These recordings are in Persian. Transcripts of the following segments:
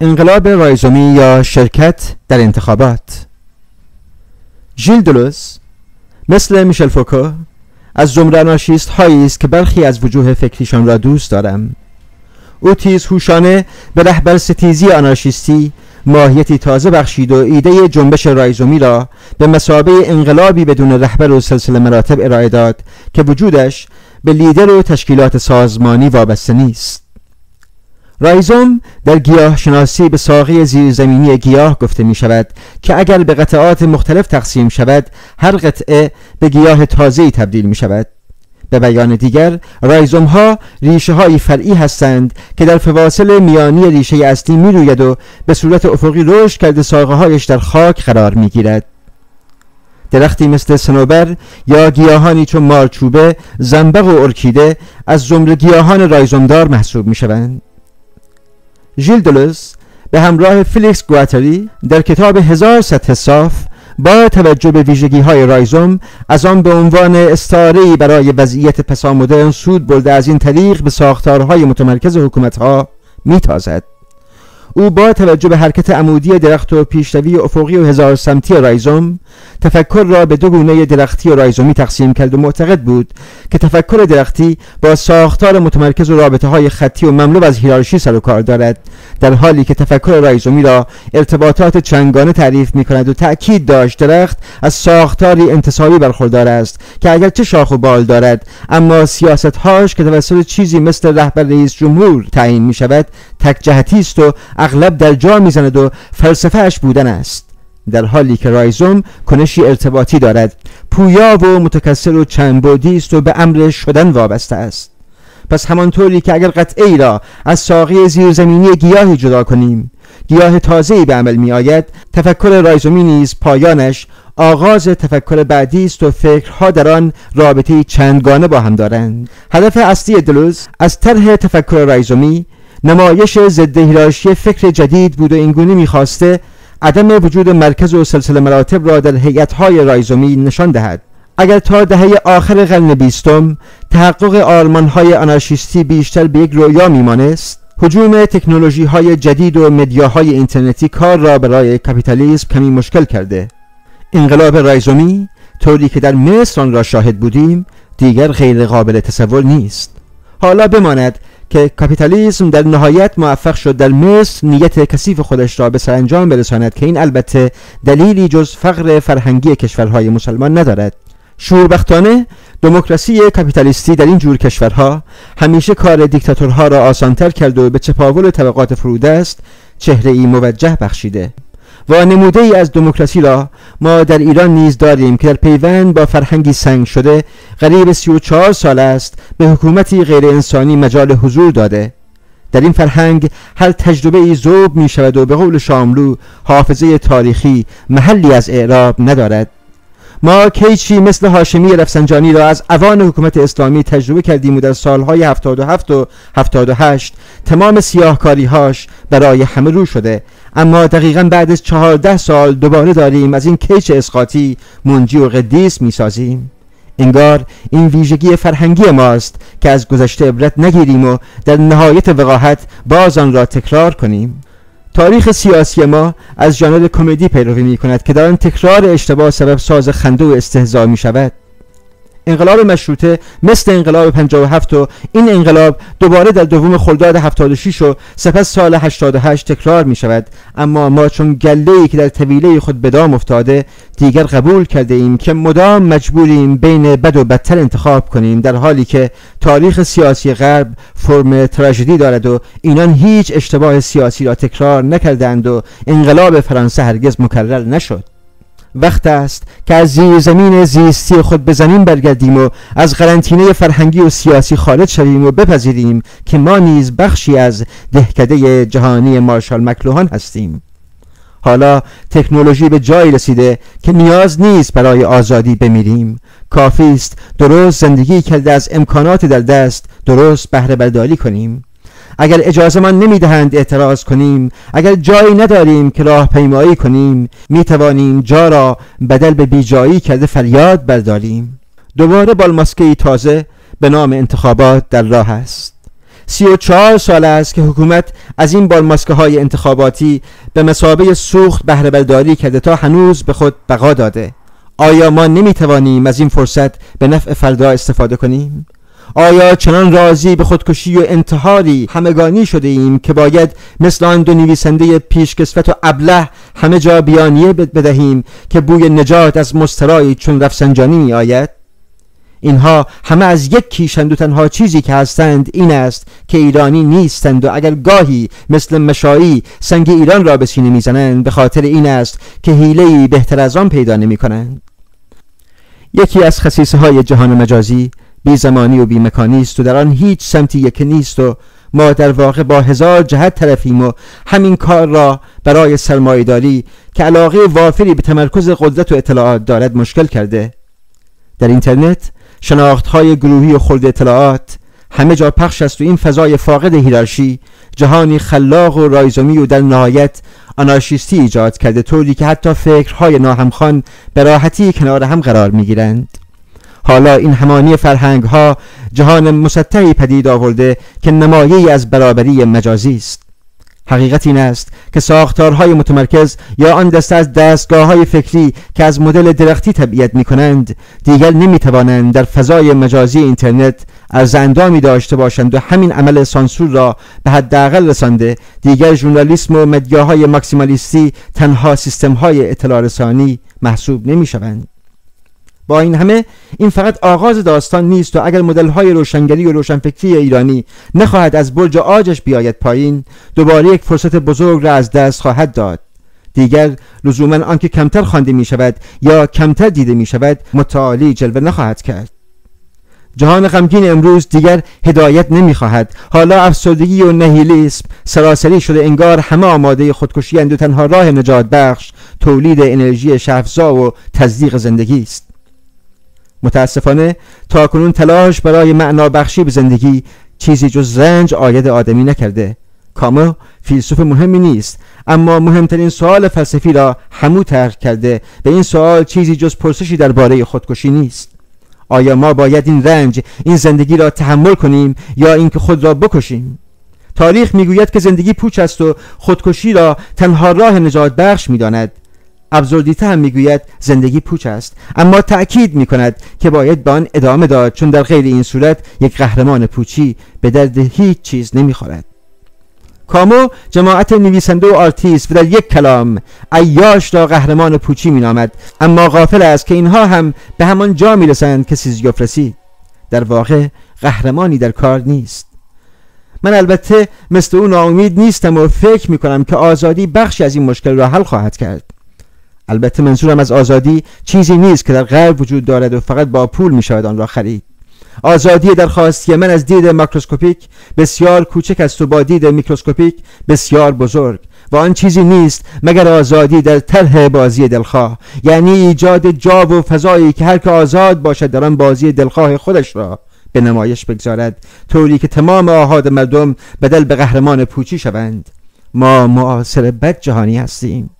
انقلاب رایزومی یا شرکت در انتخابات. ژیل دلوس مثل میشل فوکو از جمله آنارشیست هایی است که برخی از وجوه فکریشان را دوست دارم. او تیز هوشانه به رهبر ستیزی آنارشیستی ماهیتی تازه بخشید و ایده جنبش رایزومی را به مسابه انقلابی بدون رهبر و سلسله مراتب ارائه داد که وجودش به لیدر و تشکیلات سازمانی وابسته نیست. رایزوم در گیاه شناسی به ساقی زیرزمینی گیاه گفته می شود که اگر به قطعات مختلف تقسیم شود هر قطعه به گیاه تازه‌ای تبدیل می شود به بیان دیگر رایزوم ها ریشه های فرعی هستند که در فواصل میانی ریشه اصلی می روید و به صورت افقی رشد کرده ساقه هایش در خاک قرار می گیرد درختی مثل سنوبر یا گیاهانی چون مارچوبه، زنبق و ارکیده از جمله گیاهان رایزومدار محسوب می شوند. ژیل دلوز به همراه فلیکس گتاری در کتاب هزار سطح صاف با توجه به ویژگی های رایزوم از آن به عنوان استعاره برای وضعیت پسامدرن سود برده از این طریق به ساختارهای متمرکز حکومت ها میتازد. او با توجه به حرکت عمودی درخت و پیشروی افقی و هزار سمتی رایزوم تفکر را به دو گونه درختی و رایزومی تقسیم کرد و معتقد بود که تفکر درختی با ساختار متمرکز و رابطه های خطی و مملو از هیرارشی سر و کار دارد در حالی که تفکر رایزومی را ارتباطات چنگانه تعریف می کند و تأکید داشت درخت از ساختاری انتصابی برخوردار است که اگرچه شاخ و بال دارد اما سیاست هاش که توسط چیزی مثل رهبر رئیس جمهور تعیین می شود تک جهتی است و اغلب در جا می‌زند و فلسفه اش بودن است. در حالی که رایزوم کنشی ارتباطی دارد پویا و متکثر و چندبعدی است و به امر شدن وابسته است. پس همانطوری که اگر قطعه ای را از ساقی زیرزمینی گیاهی جدا کنیم گیاه تازه‌ای به عمل می آید تفکر رایزومی نیز پایانش آغاز تفکر بعدی است و فکرها در آن رابطه چندگانه با هم دارند. هدف اصلی دلوز از طرح تفکر رایزومی نمایش ضد هیرارشی فکر جدید بود و اینگونه می‌خواسته عدم وجود مرکز و سلسله مراتب را در هیئت‌های رایزومی نشان دهد. اگر تا دهه آخر قرن بیستم تحقق آرمانهای آنارشیستی بیشتر به یک رویا میمانست حجوم تکنولوژی های جدید و مدیاهای اینترنتی کار را برای کپیتالیسم کمی مشکل کرده. انقلاب رایزومی طوری که در مصر آن را شاهد بودیم دیگر غیر قابل تصور نیست. حالا بماند که کاپیتالیسم در نهایت موفق شد در مصر نیت کثیف خودش را به سرانجام برساند که این البته دلیلی جز فقر فرهنگی کشورهای مسلمان ندارد. شوربختانه دموکراسی کاپیتالیستی در این جور کشورها همیشه کار دیکتاتورها را آسانتر کرد و به چپاول طبقات فرودست چهره ای موجه بخشیده. و نموده ای از دموکراسی را ما در ایران نیز داریم که در پیوند با فرهنگی سنگ شده قریب 34 سال است به حکومتی غیر انسانی مجال حضور داده. در این فرهنگ هر تجربه ای زوب می شود و به قول شاملو حافظه تاریخی محلی از اعراب ندارد. ما کیچی مثل هاشمی رفسنجانی را از اوان حکومت اسلامی تجربه کردیم و در سالهای 77 و 78 تمام سیاهکاری هاش برای همه رو شده. اما دقیقا بعد از چهارده سال دوباره داریم از این کیچ اسقاطی منجی و قدیس می‌سازیم. انگار این ویژگی فرهنگی ماست که از گذشته عبرت نگیریم و در نهایت وقاحت باز آن را تکرار کنیم. تاریخ سیاسی ما از ژانر کمدی پیروی می کند که در آن تکرار اشتباه سبب ساز خنده و استهزا می شود انقلاب مشروطه مثل انقلاب 57 و این انقلاب دوباره در دوم خرداد 76 و سپس سال 88 تکرار می شود اما ما چون گله ای که در طویله خود به دام افتاده دیگر قبول کرده ایم که مدام مجبوریم بین بد و بدتر انتخاب کنیم در حالی که تاریخ سیاسی غرب فرم تراژدی دارد و اینان هیچ اشتباه سیاسی را تکرار نکردند و انقلاب فرانسه هرگز مکرر نشد. وقت است که از زیر زمین زیستی خود به زمین برگردیم و از قرنطینه فرهنگی و سیاسی خارج شویم و بپذیریم که ما نیز بخشی از دهکده جهانی مارشال مکلوهان هستیم. حالا تکنولوژی به جایی رسیده که نیاز نیست برای آزادی بمیریم. کافی است درست زندگی کرده از امکانات در دست درست بهره برداری کنیم. اگر اجازه من نمی‌دهند اعتراض کنیم اگر جایی نداریم که راه پیمایی کنیم می توانیم جا را بدل به بیجایی کرده فریاد برداریم. دوباره بالماسکه تازه به نام انتخابات در راه است. سی و چهار سال است که حکومت از این بالماسکه های انتخاباتی به مسابه سوخت بهره برداری کرده تا هنوز به خود بقا داده. آیا ما نمی توانیم از این فرصت به نفع فردا استفاده کنیم؟ آیا چنان راضی به خودکشی و انتحاری همگانی شده ایم که باید مثل آن دو نویسنده پیشکسوت و ابله همه جا بیانیه بدهیم که بوی نجات از مسترایی چون رفسنجانی می آید؟ اینها همه از یک کیشند و تنها چیزی که هستند این است که ایرانی نیستند و اگر گاهی مثل مشایی سنگ ایران را به سینه می‌زنند به خاطر این است که حیله‌ای بهتر از آن پیدا نمی کنند یکی از خصیصه های جهان مجازی بی زمانی و بی مکانی است و در آن هیچ سمتی یکی نیست و ما در واقع با هزار جهت طرفیم و همین کار را برای سرمایهداری که علاقه وافری به تمرکز قدرت و اطلاعات دارد مشکل کرده در اینترنت شناخت های گروهی و خلد اطلاعات همه جا پخش است و این فضای فاقد هیرارشی جهانی خلاق و رایزمی و در نهایت آنارشیستی ایجاد کرده طوری که حتی فکرهای ناهمخوان به راحتی کنار هم قرار می گیرند. حالا این همانی فرهنگ ها جهان مسطحی پدید آورده که نمایه از برابری مجازی است حقیقت این است که ساختارهای متمرکز یا آن دسته از دستگاه های فکری که از مدل درختی تبعیت می کنند دیگر نمی توانند در فضای مجازی اینترنت از اندامی داشته باشند و همین عمل سانسور را به حداقل رسانده دیگر ژورنالیسم و مدیاهای ماکسیمالیستی تنها سیستم های اطلاع رسانی محسوب نمی شوند. با این همه این فقط آغاز داستان نیست و اگر مدل های روشنگری و روشنفکری ایرانی نخواهد از برج آجش بیاید پایین دوباره یک فرصت بزرگ را از دست خواهد داد. دیگر لزوما آنکه کمتر خوانده می شود یا کمتر دیده می شود متعالی جلوه نخواهد کرد. جهان غمگین امروز دیگر هدایت نمی‌خواهد. حالا افسردگی و نهیلیسم سراسری شده انگار همه آماده خودکشی و تنها راه نجات بخش تولید انرژی شفزا و تزدیق زندگی است. متاسفانه تا کنون تلاش برای معنا بخشی به زندگی چیزی جز رنج آید آدمی نکرده. کامو فیلسوف مهمی نیست اما مهمترین سوال فلسفی را همو ترک کرده به این سوال چیزی جز پرسشی درباره خودکشی نیست. آیا ما باید این رنج این زندگی را تحمل کنیم یا اینکه خود را بکشیم؟ تاریخ می‌گوید که زندگی پوچ است و خودکشی را تنها راه نجات بخش می‌داند. absurdité هم می‌گوید زندگی پوچ است اما تأکید می کند که باید به آن ادامه داد چون در غیر این صورت یک قهرمان پوچی به درد هیچ چیز نمی‌خورد. کامو جماعت نویسنده و آرتیست و در یک کلام عیاش را قهرمان پوچی مینامد اما غافل است که اینها هم به همان جا می‌رسند که سیزیف رسید در واقع قهرمانی در کار نیست. من البته مثل او ناامید نیستم و فکر می کنم که آزادی بخشی از این مشکل را حل خواهد کرد. البته منظورم از آزادی چیزی نیست که در غرب وجود دارد و فقط با پول می شود آن را خرید. آزادی درخواستی من از دید ماکروسکوپیک بسیار کوچک است و با دید میکروسکوپیک بسیار بزرگ و آن چیزی نیست مگر آزادی در طرح بازی دلخواه. یعنی ایجاد جا و فضایی که هر که آزاد باشد در آن بازی دلخواه خودش را به نمایش بگذارد. طوری که تمام آهاد مردم بدل به قهرمان پوچی شوند. ما معاصر بد جهانی هستیم.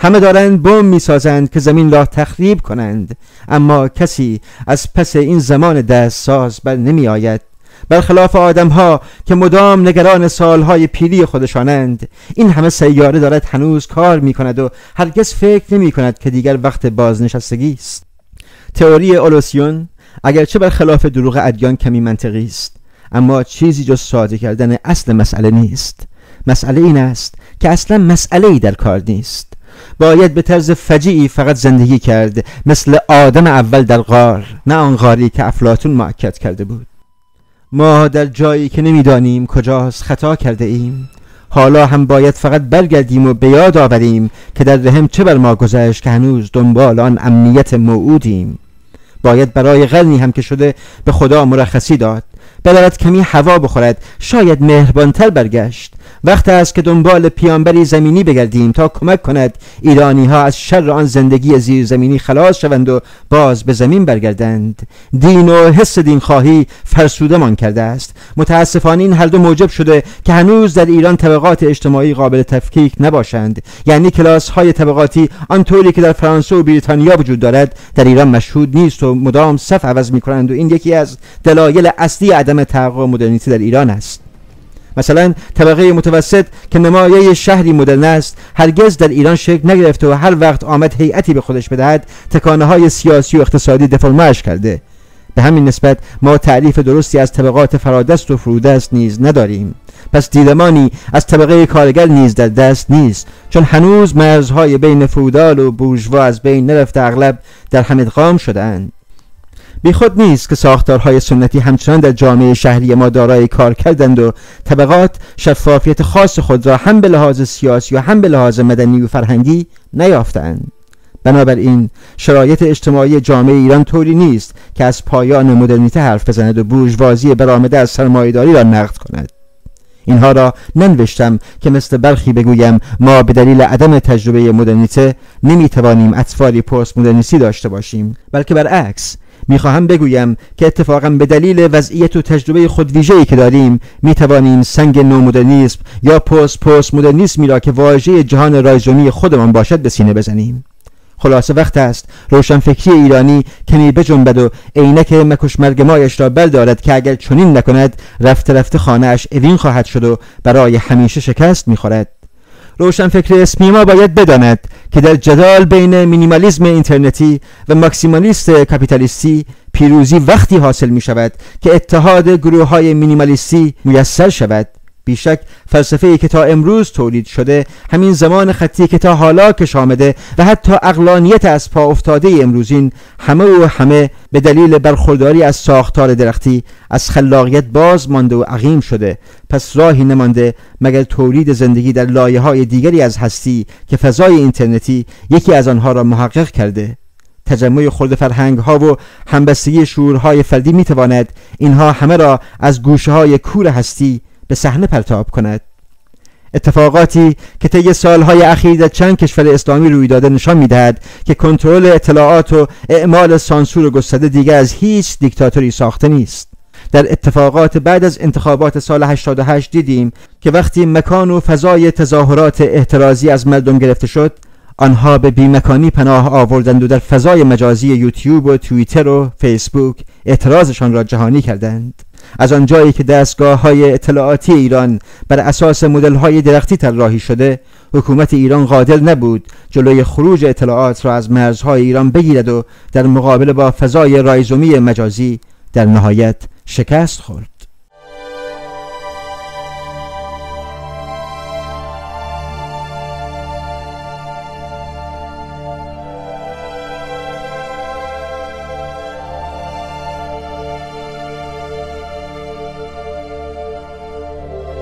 همه دارند بم می‌سازند که زمین را تخریب کنند. اما کسی از پس این زمان دست ساز بر نمی آید برخلاف آدم ها که مدام نگران سالهای پیری خودشانند این همه سیاره دارد هنوز کار می کند و هرگز فکر نمی کند که دیگر وقت بازنشستگی است. تئوری اولوسیون اگرچه برخلاف دروغ ادیان کمی منطقی است اما چیزی جز ساده کردن اصل مسئله نیست. مسئله این است که اصلا مسئله ای در کار نیست. باید به طرز فجیعی فقط زندگی کرد مثل آدم اول در غار نه آن غاری که افلاتون معکد کرده بود. ما در جایی که نمی‌دانیم کجاست خطا کرده ایم. حالا هم باید فقط برگردیم و به یاد آوریم که در رحم چه بر ما گذشت که هنوز دنبال آن امنیت موعودیم. باید برای قرنی هم که شده به خدا مرخصی داد. برود کمی هوا بخورد. شاید مهربانتر برگشت. وقت است که دنبال پیانبری زمینی بگردیم تا کمک کند ایرانی ها از شر آن زندگی زیر زمینی خلاص شوند و باز به زمین برگردند. دین و حس دین خواهی فرسودمان کرده است. متاسفانه این هر دو موجب شده که هنوز در ایران طبقات اجتماعی قابل تفکیک نباشند. یعنی کلاس های طبقاتی آنطوری که در فرانسه و بریتانیا وجود دارد در ایران مشهود نیست و مدام صف عوض می کنند و این یکی از دلایل اصلی عدم تحقق مدرنیته در ایران است. مثلا طبقه متوسط که نمایه شهری مدرن است هرگز در ایران شکل نگرفته و هر وقت آمد هیئتی به خودش بدهد تکانه های سیاسی و اقتصادی دفرمش کرده. به همین نسبت ما تعریف درستی از طبقات فرادست و فرودست نیز نداریم. پس دیدمانی از طبقه کارگر نیز در دست نیست. چون هنوز مرزهای بین فودال و بورژوا از بین نرفته اغلب در هم ادغام شدهاند. خود نیست که ساختارهای سنتی همچنان در جامعه شهری ما دارای کار کردند و طبقات شفافیت خاص خود را هم به لحاظ سیاسی و هم به لحاظ مدنی و فرهنگی نیافتند. بنابراین شرایط اجتماعی جامعه ایران طوری نیست که از پایان مدرنیته حرف بزند و بورژوازی برآمده از سرمایهداری را نقد کند. اینها را ننوشتم که مثل برخی بگویم ما به دلیل عدم تجربه مدرنیته نمی‌توانیم اطفالی پست مدرنیستی داشته باشیم بلکه برعکس می‌خواهم بگویم که اتفاقا به دلیل وضعیت و تجربه خودویژه‌ای که داریم می‌توانیم سنگ نومدرنیسم یا پست پست مدرنیسمی را که واژه جهان رایزونی خودمان باشد به سینه بزنیم. خلاصه وقت است روشنفکری ایرانی کمی بجنبد و عینک مکش مرگ مایش را بردارد که اگر چنین نکند رفته رفته خانهاش اوین خواهد شد و برای همیشه شکست می‌خورد. روشنفکر اسمی ما باید بداند که در جدال بین مینیمالیزم اینترنتی و ماکسیمالیست کاپیتالیستی پیروزی وقتی حاصل می شود که اتحاد گروه های مینیمالیستی میسر شود. بیشک فلسفه که تا امروز تولید شده همین زمان خطی که تا حالا کش آمده و حتی اقلانیت از پا افتاده امروزین همه و همه به دلیل برخورداری از ساختار درختی از خلاقیت باز مانده و عقیم شده. پس راهی نمانده مگر تولید زندگی در لایه های دیگری از هستی که فضای اینترنتی یکی از آنها را محقق کرده؟ تجمع خورد فرهنگ ها و همبستگی شورهای فردی می تواند اینها همه را از گوشه های کور هستی به صحنه پرتاب کند. اتفاقاتی که طی سالهای اخیر در چند کشور اسلامی روی داده نشان می‌دهد که کنترل اطلاعات و اعمال سانسور گسترده دیگر از هیچ دیکتاتوری ساخته نیست. در اتفاقات بعد از انتخابات سال 88 دیدیم که وقتی مکان و فضای تظاهرات احترازی از مردم گرفته شد آنها به بیمکانی پناه آوردند و در فضای مجازی یوتیوب و توییتر و فیسبوک اعتراضشان را جهانی کردند. از آنجایی که دستگاه های اطلاعاتی ایران بر اساس مدل های درختی طراحی شده حکومت ایران قادر نبود جلوی خروج اطلاعات را از مرزهای ایران بگیرد و در مقابله با فضای رایزومی مجازی در نهایت شکست خورد.